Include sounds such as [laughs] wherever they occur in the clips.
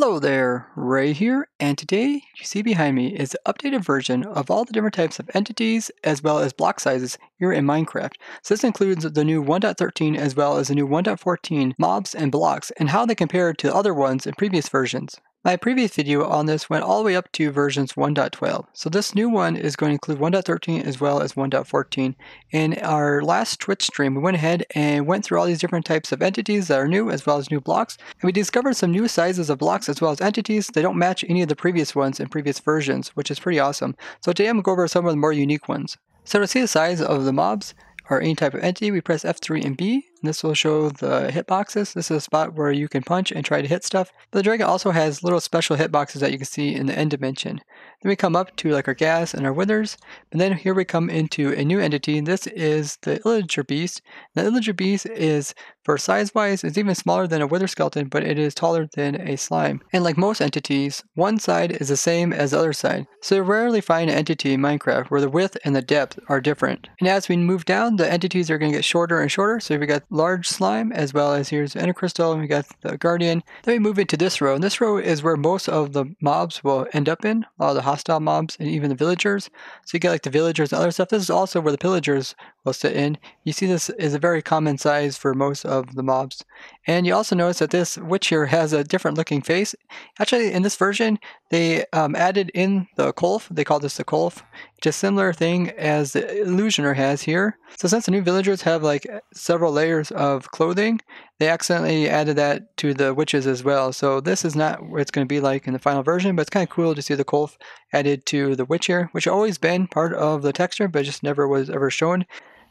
Hello there, Ray here, and today you see behind me is the updated version of all the different types of entities as well as block sizes here in Minecraft. So this includes the new 1.13 as well as the new 1.14 mobs and blocks and how they compare to other ones in previous versions. My previous video on this went all the way up to versions 1.12. So this new one is going to include 1.13 as well as 1.14. In our last Twitch stream, we went ahead and went through all these different types of entities that are new as well as new blocks. And we discovered some new sizes of blocks as well as entities that don't match any of the previous ones in previous versions, which is pretty awesome. So today I'm going to go over some of the more unique ones. So to see the size of the mobs, or any type of entity, we press F3 and B. This will show the hitboxes. This is a spot where you can punch and try to hit stuff. But the dragon also has little special hitboxes that you can see in the end dimension. Then we come up to like our ghast and our withers. And then here we come into a new entity. This is the Illager Beast. The Illager Beast is, for size wise, is even smaller than a wither skeleton, but it is taller than a slime. And like most entities, one side is the same as the other side. So you rarely find an entity in Minecraft where the width and the depth are different. And as we move down, the entities are going to get shorter and shorter. So we got large slime as well as here's Ender Crystal and we got the Guardian. Then we move into this row. And this row is where most of the mobs will end up in. A lot of the hostile mobs and even the villagers. So you get like the villagers and other stuff. This is also where the pillagers will sit in. You see this is a very common size for most of the mobs. And you also notice that this witch here has a different looking face. Actually, in this version, they um, added in the Kolf. They call this the Kolf. Just similar thing as the Illusioner has here. So since the new villagers have like several layers of clothing, they accidentally added that to the witches as well. So this is not what it's going to be like in the final version, but it's kind of cool to see the Kolf added to the witch here, which always been part of the texture, but just never was ever shown.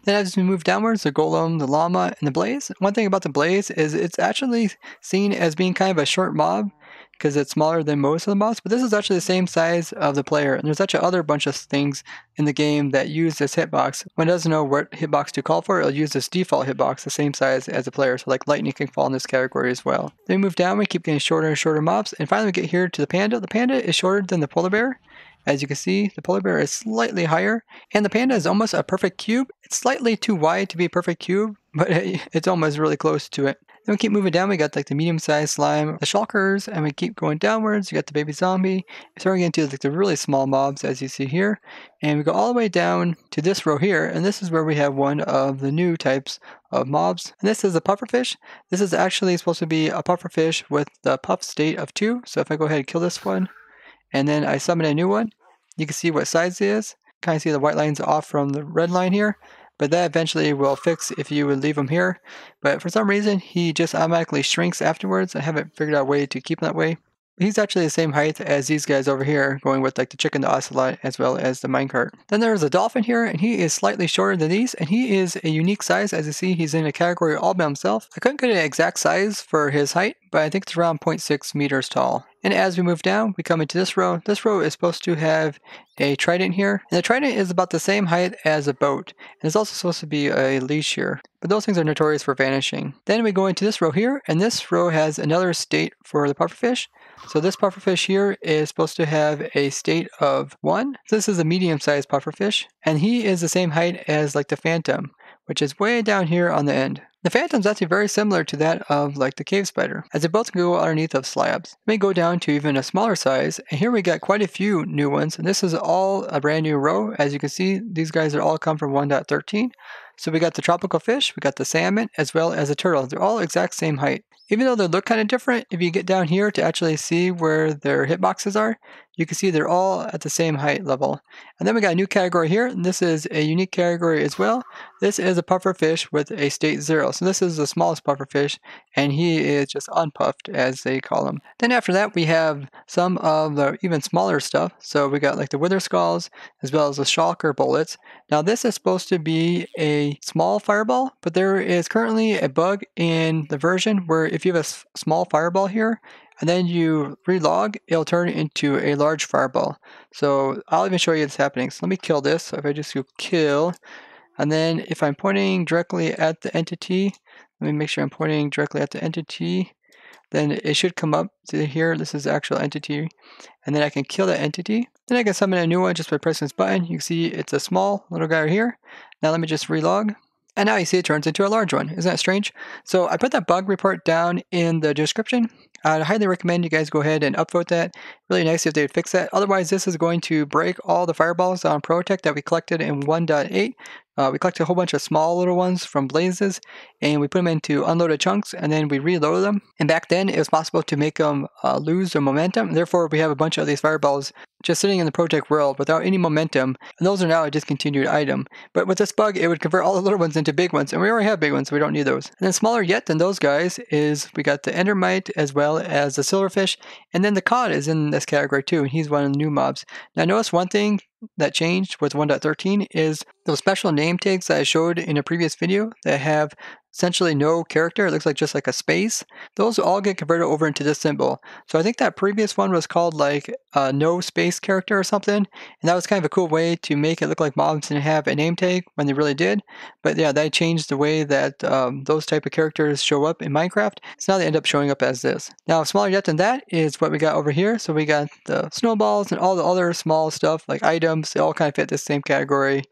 Then as we move downwards, the Golem, the Llama, and the Blaze. One thing about the Blaze is it's actually seen as being kind of a short mob because it's smaller than most of the mobs, but this is actually the same size of the player. And there's actually other bunch of things in the game that use this hitbox. When it doesn't know what hitbox to call for, it'll use this default hitbox, the same size as the player. So like lightning can fall in this category as well. Then we move down, we keep getting shorter and shorter mobs, and finally we get here to the panda. The panda is shorter than the polar bear. As you can see, the polar bear is slightly higher, and the panda is almost a perfect cube. It's slightly too wide to be a perfect cube, [laughs] but it's almost really close to it. Then we keep moving down, we got like the medium-sized slime, the shulkers, and we keep going downwards. You got the baby zombie. So we're getting to like the really small mobs, as you see here. And we go all the way down to this row here, and this is where we have one of the new types of mobs. And this is a pufferfish. This is actually supposed to be a pufferfish with the puff state of 2. So if I go ahead and kill this one, and then I summon a new one, you can see what size it is. Kind of see the white lines off from the red line here. But that eventually will fix if you would leave them here. But for some reason, he just automatically shrinks afterwards. I haven't figured out a way to keep him that way. He's actually the same height as these guys over here, going with like the chicken, the ocelot, as well as the minecart. Then there's a dolphin here, and he is slightly shorter than these, and he is a unique size. As you see, he's in a category all by himself. I couldn't get an exact size for his height, but I think it's around 0.6 meters tall. And as we move down, we come into this row. This row is supposed to have a trident here. And the trident is about the same height as a boat. And it's also supposed to be a leash here. But those things are notorious for vanishing. Then we go into this row here, and this row has another state for the pufferfish. So this pufferfish here is supposed to have a state of 1. This is a medium-sized pufferfish, and he is the same height as like the phantom, which is way down here on the end. The Phantom's actually very similar to that of like the cave spider, as they both go underneath of slabs. They may go down to even a smaller size, and here we got quite a few new ones, and this is all a brand new row. As you can see, these guys are all come from 1.13. So we got the tropical fish, we got the salmon, as well as the turtle. They're all exact same height. Even though they look kind of different, if you get down here to actually see where their hitboxes are, you can see they're all at the same height level. And then we got a new category here, and this is a unique category as well. This is a puffer fish with a state zero. So this is the smallest puffer fish, and he is just unpuffed, as they call him. Then after that, we have some of the even smaller stuff. So we got like the wither skulls, as well as the shulker bullets. Now this is supposed to be a small fireball, but there is currently a bug in the version where if you have a small fireball here, and then you relog, it'll turn into a large fireball. So I'll even show you this happening. So let me kill this. So if I just go kill, and then if I'm pointing directly at the entity, let me make sure I'm pointing directly at the entity, then it should come up to here. This is the actual entity. And then I can kill that entity. Then I can summon a new one just by pressing this button. You can see it's a small little guy right here. Now let me just relog. And now you see it turns into a large one. Isn't that strange? So I put that bug report down in the description. I'd highly recommend you guys go ahead and upvote that. Really nice if they would fix that. Otherwise, this is going to break all the fireballs on ProtoTech that we collected in 1.8. Uh, we collected a whole bunch of small little ones from blazes and we put them into unloaded chunks and then we reloaded them. And back then it was possible to make them uh, lose their momentum. Therefore, we have a bunch of these fireballs just sitting in the ProtoTech world without any momentum. And those are now a discontinued item. But with this bug, it would convert all the little ones into big ones. And we already have big ones, so we don't need those. And then smaller yet than those guys is we got the Endermite as well as the Silverfish. And then the Cod is in this category too. And he's one of the new mobs. Now notice one thing that changed with 1.13 is those special name tags that I showed in a previous video that have essentially no character. It looks like just like a space. Those all get converted over into this symbol. So I think that previous one was called like a no space character or something. And that was kind of a cool way to make it look like mobs didn't have a name tag when they really did. But yeah, that changed the way that um, those type of characters show up in Minecraft. So now they end up showing up as this. Now smaller yet than that is what we got over here. So we got the snowballs and all the other small stuff like items. They all kind of fit the same category.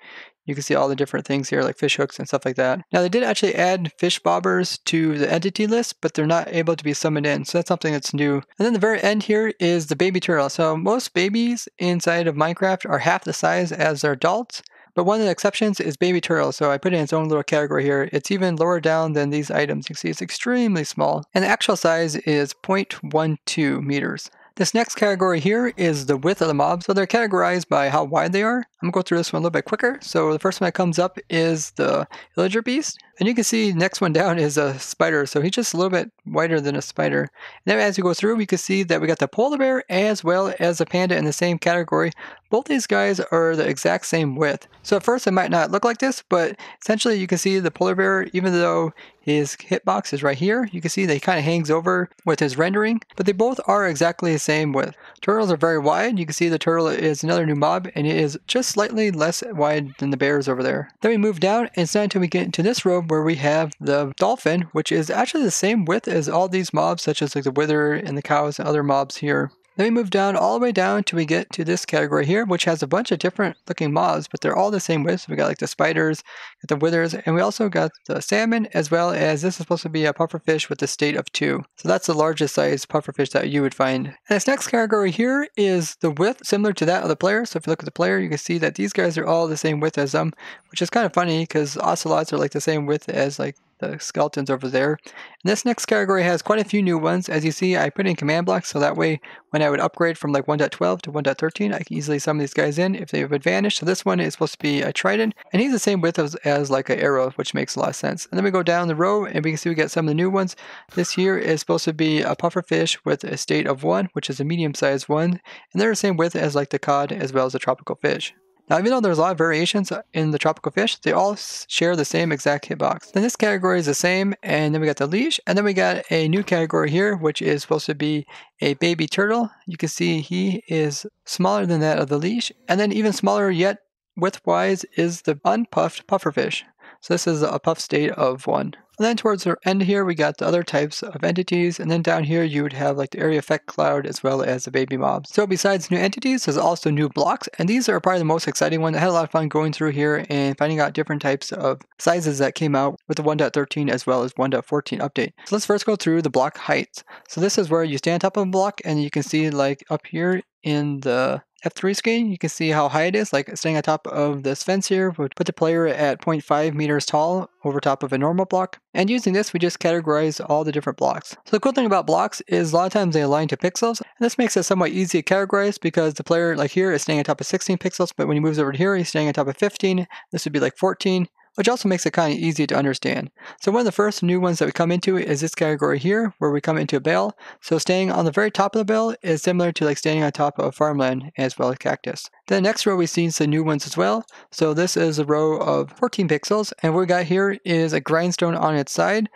You can see all the different things here, like fish hooks and stuff like that. Now, they did actually add fish bobbers to the entity list, but they're not able to be summoned in, so that's something that's new. And then the very end here is the baby turtle. So most babies inside of Minecraft are half the size as their adults, but one of the exceptions is baby turtle, so I put it in its own little category here. It's even lower down than these items. You can see it's extremely small, and the actual size is 0.12 meters. This next category here is the width of the mob. So they're categorized by how wide they are. I'm gonna go through this one a little bit quicker. So the first one that comes up is the Illager Beast. And you can see next one down is a spider. So he's just a little bit wider than a spider. And then as you go through, we can see that we got the polar bear as well as the panda in the same category. Both these guys are the exact same width. So at first it might not look like this, but essentially you can see the polar bear, even though his hitbox is right here, you can see that he kind of hangs over with his rendering, but they both are exactly the same width. Turtles are very wide. You can see the turtle is another new mob, and it is just slightly less wide than the bears over there. Then we move down, and it's not until we get into this row where we have the dolphin, which is actually the same width as all these mobs, such as like the wither and the cows and other mobs here. Then we move down all the way down till we get to this category here, which has a bunch of different looking mobs, but they're all the same width. So we got like the spiders, the withers, and we also got the salmon, as well as this is supposed to be a pufferfish with the state of two. So that's the largest size pufferfish that you would find. And this next category here is the width similar to that of the player. So if you look at the player, you can see that these guys are all the same width as them, which is kind of funny because ocelots are like the same width as like the skeletons over there. And this next category has quite a few new ones. As you see, I put in command blocks so that way when I would upgrade from like 1.12 to 1.13, I can easily summon these guys in if they have advantage. So this one is supposed to be a trident, and he's the same width as, as like an arrow, which makes a lot of sense. And then we go down the row, and we can see we get some of the new ones. This here is supposed to be a puffer fish with a state of 1, which is a medium-sized one, and they're the same width as like the cod as well as the tropical fish. Now, even though there's a lot of variations in the tropical fish, they all share the same exact hitbox. Then this category is the same, and then we got the leash, and then we got a new category here, which is supposed to be a baby turtle. You can see he is smaller than that of the leash, and then even smaller yet width-wise is the unpuffed pufferfish. So this is a puff state of 1. And then towards the end here, we got the other types of entities. And then down here, you would have like the area effect cloud as well as the baby mobs. So besides new entities, there's also new blocks. And these are probably the most exciting ones. I had a lot of fun going through here and finding out different types of sizes that came out with the 1.13 as well as 1.14 update. So let's first go through the block heights. So this is where you stand on top of a block and you can see like up here in the F3 screen, you can see how high it is, like staying on top of this fence here would put the player at 0.5 meters tall over top of a normal block. And using this, we just categorize all the different blocks. So the cool thing about blocks is a lot of times they align to pixels. And this makes it somewhat easy to categorize because the player, like here, is staying on top of 16 pixels, but when he moves over to here, he's staying on top of 15. This would be like 14 which also makes it kind of easy to understand. So one of the first new ones that we come into is this category here, where we come into a bell. So staying on the very top of the bell is similar to like standing on top of farmland as well as cactus. The next row we see some new ones as well. So this is a row of 14 pixels, and what we got here is a grindstone on its side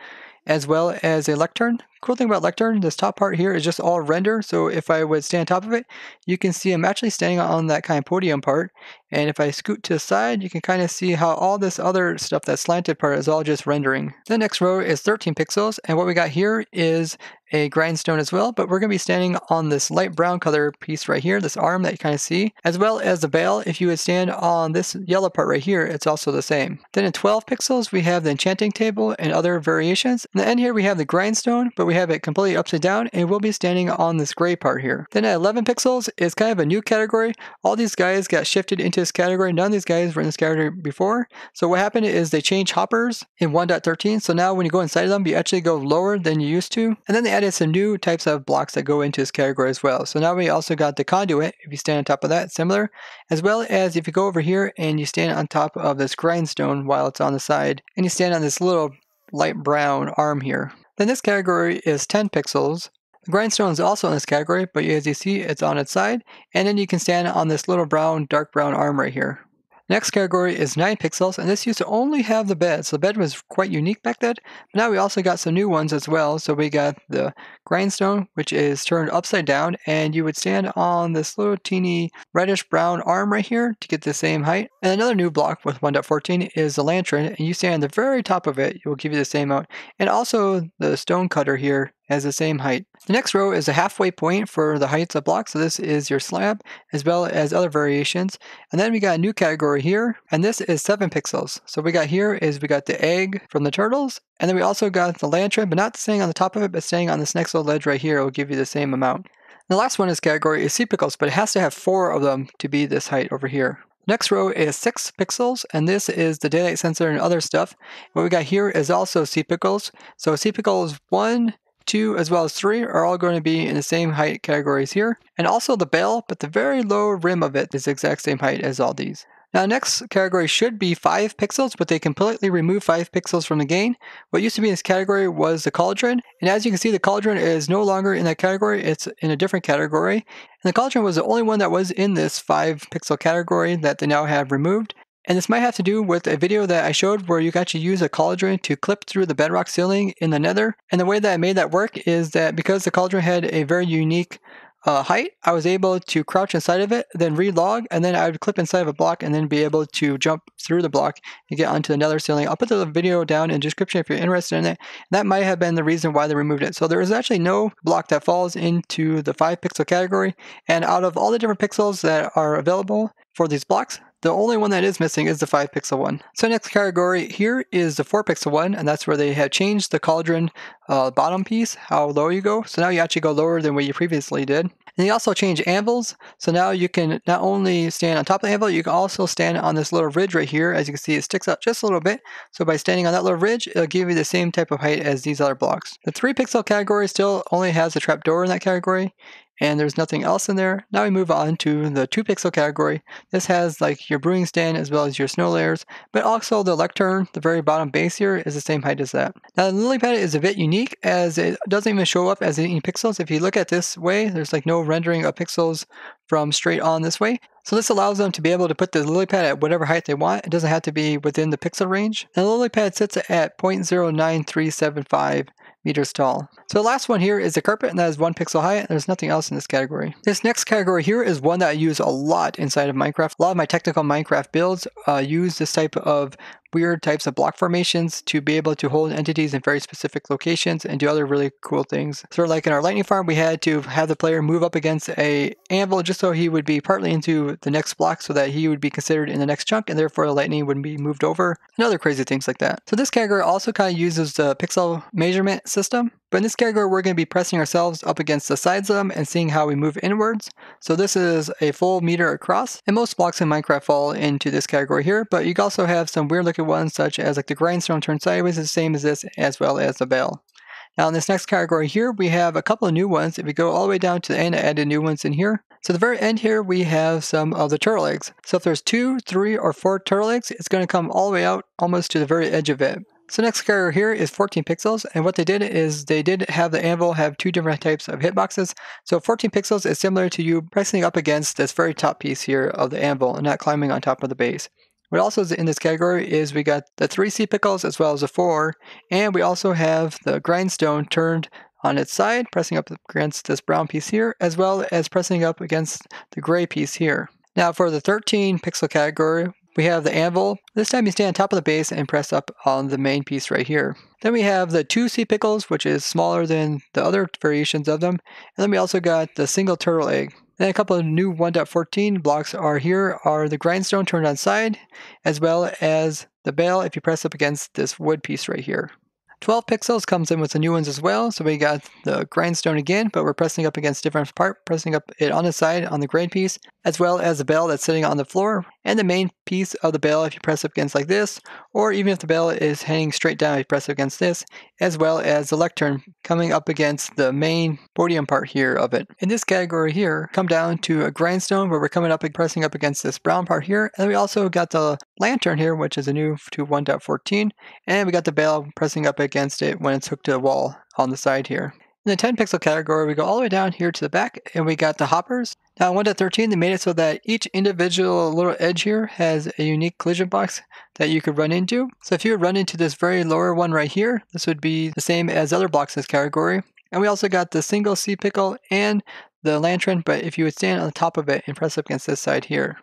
as well as a lectern. Cool thing about lectern, this top part here is just all render. So if I would stand on top of it, you can see I'm actually standing on that kind of podium part. And if I scoot to the side, you can kind of see how all this other stuff, that slanted part, is all just rendering. The next row is 13 pixels. And what we got here is a grindstone as well, but we're going to be standing on this light brown color piece right here, this arm that you kind of see, as well as the bell. If you would stand on this yellow part right here, it's also the same. Then in 12 pixels, we have the enchanting table and other variations. In the end here, we have the grindstone, but we have it completely upside down, and we'll be standing on this gray part here. Then at 11 pixels is kind of a new category. All these guys got shifted into this category. None of these guys were in this category before. So what happened is they changed hoppers in 1.13. So now when you go inside of them, you actually go lower than you used to. And then they added some new types of blocks that go into this category as well. So now we also got the conduit, if you stand on top of that, similar, as well as if you go over here and you stand on top of this grindstone while it's on the side, and you stand on this little light brown arm here. Then this category is 10 pixels, the grindstone is also in this category, but as you see, it's on its side. And then you can stand on this little brown, dark brown arm right here. Next category is 9 pixels, and this used to only have the bed. So the bed was quite unique back then, but now we also got some new ones as well. So we got the grindstone, which is turned upside down, and you would stand on this little teeny reddish brown arm right here to get the same height. And another new block with 1.14 is the lantern, and you stand on the very top of it, it will give you the same amount. And also the stone cutter here has the same height. The next row is a halfway point for the heights of blocks. So this is your slab as well as other variations. And then we got a new category here, and this is 7 pixels. So we got here is we got the egg from the turtles, and then we also got the lantern, but not staying on the top of it, but staying on this next little ledge right here. Will give you the same amount. The last one is category is sea pickles, but it has to have four of them to be this height over here. Next row is 6 pixels, and this is the daylight sensor and other stuff. What we got here is also sea pickles. So sea pickles 1, 2 as well as 3 are all going to be in the same height categories here. And also the bell, but the very low rim of it is the exact same height as all these. Now next category should be 5 pixels, but they completely remove 5 pixels from the gain. What used to be in this category was the cauldron, and as you can see the cauldron is no longer in that category, it's in a different category. And the cauldron was the only one that was in this 5 pixel category that they now have removed. And this might have to do with a video that I showed where you got to use a cauldron to clip through the bedrock ceiling in the nether. And the way that I made that work is that because the cauldron had a very unique uh, height, I was able to crouch inside of it, then relog, and then I would clip inside of a block and then be able to jump through the block and get onto the nether ceiling. I'll put the video down in the description if you're interested in it. That might have been the reason why they removed it. So there is actually no block that falls into the 5 pixel category, and out of all the different pixels that are available for these blocks, the only one that is missing is the 5 pixel one. So next category here is the 4 pixel one, and that's where they have changed the cauldron uh, bottom piece, how low you go. So now you actually go lower than what you previously did. And they also change anvils, so now you can not only stand on top of the anvil, you can also stand on this little ridge right here. As you can see, it sticks out just a little bit. So by standing on that little ridge, it'll give you the same type of height as these other blocks. The 3 pixel category still only has a trapdoor in that category, and there's nothing else in there. Now we move on to the 2 pixel category. This has like your brewing stand as well as your snow layers, but also the lectern, the very bottom base here, is the same height as that. Now the lily pad is a bit unique as it doesn't even show up as any pixels. If you look at this way, there's like no rendering of pixels from straight on this way. So this allows them to be able to put the lily pad at whatever height they want. It doesn't have to be within the pixel range. And the lily pad sits at 0.09375 meters tall. So the last one here is the carpet, and that is one pixel high. There's nothing else in this category. This next category here is one that I use a lot inside of Minecraft. A lot of my technical Minecraft builds uh, use this type of weird types of block formations to be able to hold entities in very specific locations and do other really cool things. Sort of like in our lightning farm, we had to have the player move up against a anvil just so he would be partly into the next block so that he would be considered in the next chunk and therefore the lightning wouldn't be moved over and other crazy things like that. So this category also kind of uses the pixel measurement system but in this category, we're going to be pressing ourselves up against the sides of them and seeing how we move inwards. So this is a full meter across, and most blocks in Minecraft fall into this category here, but you also have some weird looking ones such as like the grindstone turned sideways the same as this, as well as the bell. Now in this next category here, we have a couple of new ones. If we go all the way down to the end, I added new ones in here. So the very end here, we have some of the turtle eggs. So if there's two, three, or four turtle eggs, it's going to come all the way out almost to the very edge of it. So next category here is 14 pixels, and what they did is they did have the anvil have two different types of hitboxes. So 14 pixels is similar to you pressing up against this very top piece here of the anvil and not climbing on top of the base. What also is in this category is we got the three sea pickles as well as the four, and we also have the grindstone turned on its side, pressing up against this brown piece here, as well as pressing up against the gray piece here. Now for the 13 pixel category, We have the anvil. This time you stand on top of the base and press up on the main piece right here. Then we have the two sea pickles, which is smaller than the other variations of them. And then we also got the single turtle egg. Then a couple of new 1.14 blocks are here are the grindstone turned on side, as well as the bell if you press up against this wood piece right here. 12 pixels comes in with the new ones as well. So we got the grindstone again, but we're pressing up against different part, pressing up it on the side on the grind piece, as well as the bell that's sitting on the floor, and the main piece of the bell if you press up against like this, or even if the bell is hanging straight down if you press up against this, as well as the lectern coming up against the main podium part here of it. In this category here, come down to a grindstone where we're coming up and pressing up against this brown part here, and we also got the lantern here, which is a new to 1.14, and we got the bell pressing up against it when it's hooked to the wall on the side here. In the 10 pixel category, we go all the way down here to the back and we got the hoppers. Now in 1.13, they made it so that each individual little edge here has a unique collision box that you could run into. So if you run into this very lower one right here, this would be the same as other blocks in this category. And we also got the single sea pickle and the lantern, but if you would stand on the top of it and press up against this side here.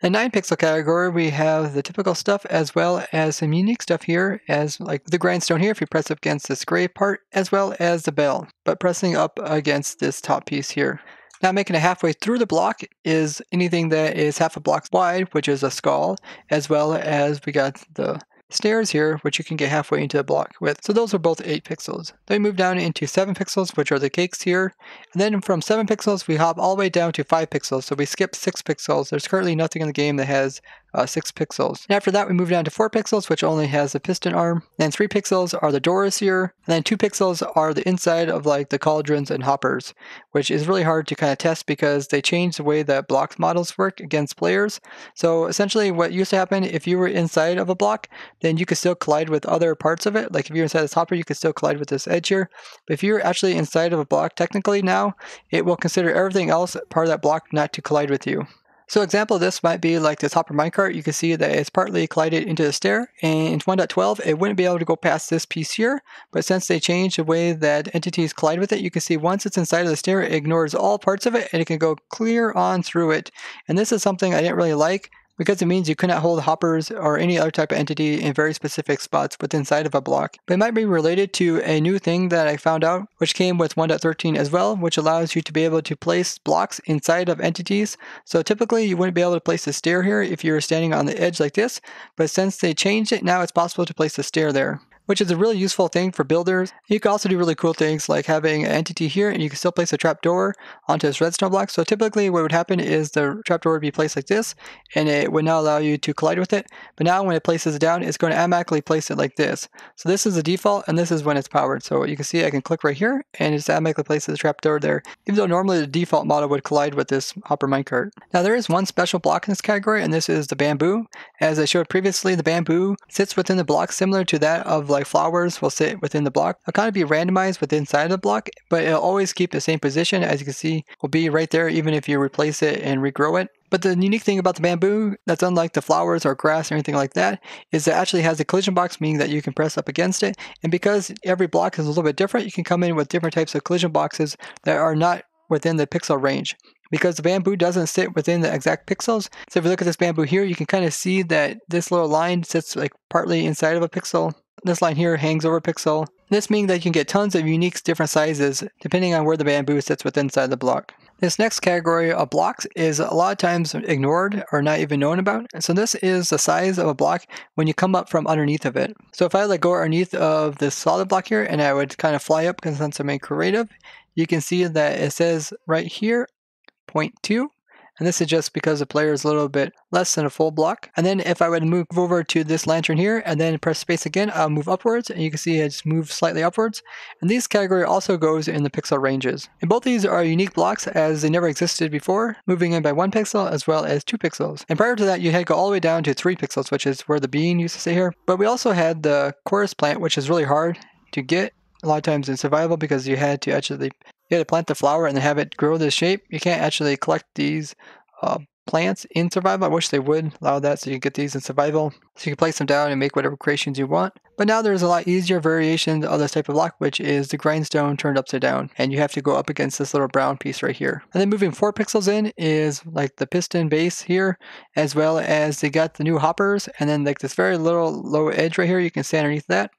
The 9 pixel category, we have the typical stuff as well as some unique stuff here, as like the grindstone here, if you press up against this gray part, as well as the bell, but pressing up against this top piece here. Now making it halfway through the block is anything that is half a block wide, which is a skull, as well as we got the stairs here, which you can get halfway into the block with. So those are both 8 pixels. Then we move down into 7 pixels, which are the cakes here. And then from 7 pixels, we hop all the way down to 5 pixels. So we skip 6 pixels. There's currently nothing in the game that has uh, 6 pixels. And after that, we move down to 4 pixels, which only has the piston arm. Then 3 pixels are the doors here. And then 2 pixels are the inside of like the cauldrons and hoppers, which is really hard to kind of test because they change the way that blocks models work against players. So essentially what used to happen, if you were inside of a block, then you could still collide with other parts of it. Like if you're inside this hopper, you could still collide with this edge here. But if you're actually inside of a block, technically now, it will consider everything else part of that block not to collide with you. So example of this might be like this hopper minecart. You can see that it's partly collided into the stair. And in 1.12, it wouldn't be able to go past this piece here. But since they changed the way that entities collide with it, you can see once it's inside of the stair, it ignores all parts of it and it can go clear on through it. And this is something I didn't really like because it means you cannot hold hoppers or any other type of entity in very specific spots within inside of a block. But it might be related to a new thing that I found out, which came with 1.13 as well, which allows you to be able to place blocks inside of entities. So typically you wouldn't be able to place a stair here if you were standing on the edge like this, but since they changed it, now it's possible to place a stair there which is a really useful thing for builders. You can also do really cool things like having an entity here and you can still place a trapdoor onto this redstone block. So typically what would happen is the trapdoor would be placed like this and it would not allow you to collide with it. But now when it places it down, it's going to automatically place it like this. So this is the default and this is when it's powered. So you can see I can click right here and it's automatically places the trapdoor there, even though normally the default model would collide with this hopper minecart. Now there is one special block in this category and this is the bamboo. As I showed previously, the bamboo sits within the block similar to that of like like flowers will sit within the block. They'll kind of be randomized within inside the block, but it'll always keep the same position. As you can see, will be right there even if you replace it and regrow it. But the unique thing about the bamboo, that's unlike the flowers or grass or anything like that, is it actually has a collision box, meaning that you can press up against it. And because every block is a little bit different, you can come in with different types of collision boxes that are not within the pixel range because the bamboo doesn't sit within the exact pixels. So if you look at this bamboo here, you can kind of see that this little line sits like partly inside of a pixel this line here hangs over pixel. This means that you can get tons of unique different sizes depending on where the bamboo sits within inside the block. This next category of blocks is a lot of times ignored or not even known about. So this is the size of a block when you come up from underneath of it. So if I like go underneath of this solid block here and I would kind of fly up because since I'm in creative, you can see that it says right here 0.2 and this is just because the player is a little bit less than a full block. And then if I would move over to this lantern here and then press space again, I'll move upwards and you can see it just moves slightly upwards. And this category also goes in the pixel ranges. And both these are unique blocks as they never existed before, moving in by one pixel as well as two pixels. And prior to that, you had to go all the way down to three pixels, which is where the bean used to stay here. But we also had the chorus plant, which is really hard to get a lot of times in survival because you had to actually you to plant the flower and have it grow this shape. You can't actually collect these uh, plants in survival. I wish they would allow that so you can get these in survival. So you can place them down and make whatever creations you want. But now there's a lot easier variation of this type of block, which is the grindstone turned upside down. And you have to go up against this little brown piece right here. And then moving four pixels in is like the piston base here, as well as they got the new hoppers. And then like this very little low edge right here, you can stand underneath that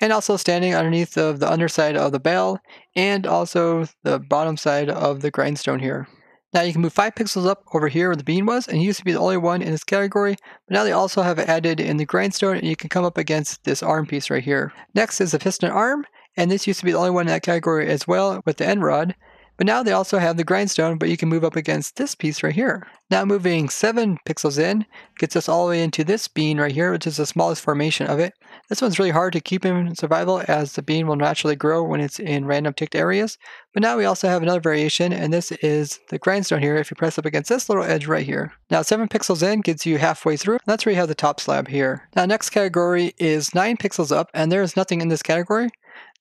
and also standing underneath of the underside of the bell and also the bottom side of the grindstone here. Now you can move 5 pixels up over here where the bean was, and it used to be the only one in this category, but now they also have added in the grindstone, and you can come up against this arm piece right here. Next is the piston arm, and this used to be the only one in that category as well with the end rod, but now they also have the grindstone, but you can move up against this piece right here. Now moving 7 pixels in gets us all the way into this bean right here, which is the smallest formation of it. This one's really hard to keep in survival as the bean will naturally grow when it's in random ticked areas. But now we also have another variation, and this is the grindstone here if you press up against this little edge right here. Now 7 pixels in gets you halfway through, that's where you have the top slab here. Now next category is 9 pixels up, and there is nothing in this category.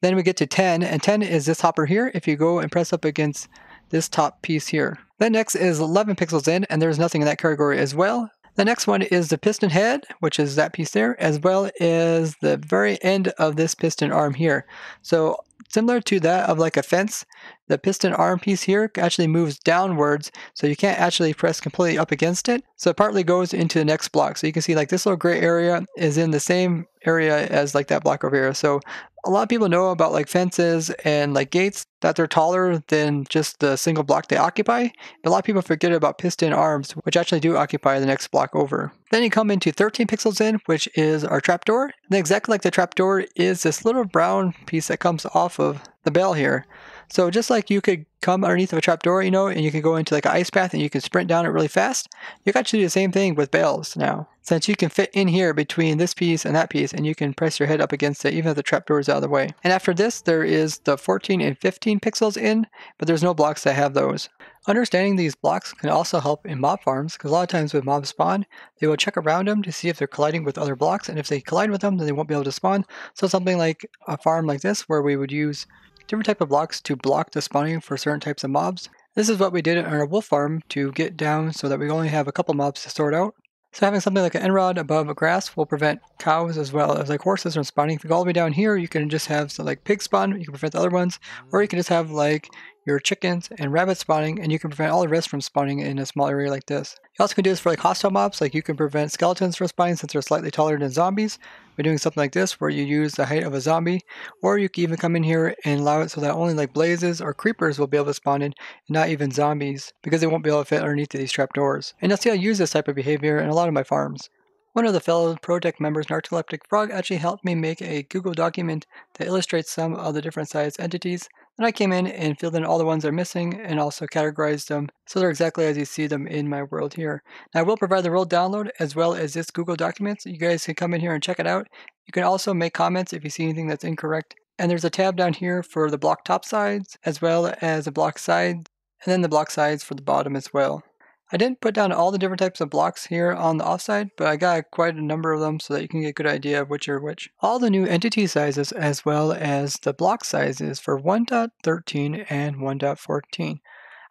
Then we get to 10, and 10 is this hopper here. If you go and press up against this top piece here. Then next is 11 pixels in, and there's nothing in that category as well. The next one is the piston head, which is that piece there, as well as the very end of this piston arm here. So similar to that of like a fence, the piston arm piece here actually moves downwards, so you can't actually press completely up against it. So it partly goes into the next block. So you can see like this little gray area is in the same area as like that block over here. So a lot of people know about like fences and like gates that they're taller than just the single block they occupy. A lot of people forget about piston arms, which actually do occupy the next block over. Then you come into 13 pixels in, which is our trapdoor. And exactly like the trapdoor is this little brown piece that comes off of the bell here. So just like you could come underneath of a trapdoor, you know, and you can go into like an ice path and you can sprint down it really fast, you can actually do the same thing with bells now. Since you can fit in here between this piece and that piece and you can press your head up against it even if the trapdoor is out of the way. And after this, there is the 14 and 15 pixels in, but there's no blocks that have those. Understanding these blocks can also help in mob farms because a lot of times with mob spawn, they will check around them to see if they're colliding with other blocks and if they collide with them, then they won't be able to spawn. So something like a farm like this where we would use different type of blocks to block the spawning for certain types of mobs. This is what we did on our wolf farm to get down so that we only have a couple mobs to sort out. So having something like an end rod above a grass will prevent cows as well as like horses from spawning. If you go all the way down here, you can just have some like pig spawn, you can prevent the other ones, or you can just have like your chickens and rabbits spawning, and you can prevent all the rest from spawning in a small area like this. You also can do this for like hostile mobs, like you can prevent skeletons from spawning since they're slightly taller than zombies by doing something like this where you use the height of a zombie, or you can even come in here and allow it so that only like blazes or creepers will be able to spawn in, and not even zombies, because they won't be able to fit underneath these trapdoors. And you'll see I use this type of behavior in a lot of my farms. One of the fellow ProtoTech members, Narcoleptic Frog, actually helped me make a Google document that illustrates some of the different size entities and I came in and filled in all the ones that are missing and also categorized them so they're exactly as you see them in my world here. Now I will provide the world download as well as this Google Documents. You guys can come in here and check it out. You can also make comments if you see anything that's incorrect. And there's a tab down here for the block top sides as well as the block sides and then the block sides for the bottom as well. I didn't put down all the different types of blocks here on the offside, but I got quite a number of them so that you can get a good idea of which are which. All the new entity sizes as well as the block sizes for 1.13 and 1.14.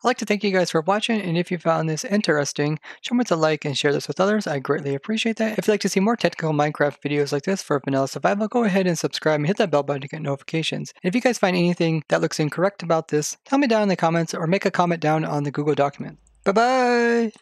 I'd like to thank you guys for watching, and if you found this interesting, show me a like and share this with others. I greatly appreciate that. If you'd like to see more technical Minecraft videos like this for Vanilla Survival, go ahead and subscribe and hit that bell button to get notifications. And if you guys find anything that looks incorrect about this, tell me down in the comments or make a comment down on the Google document. 拜拜。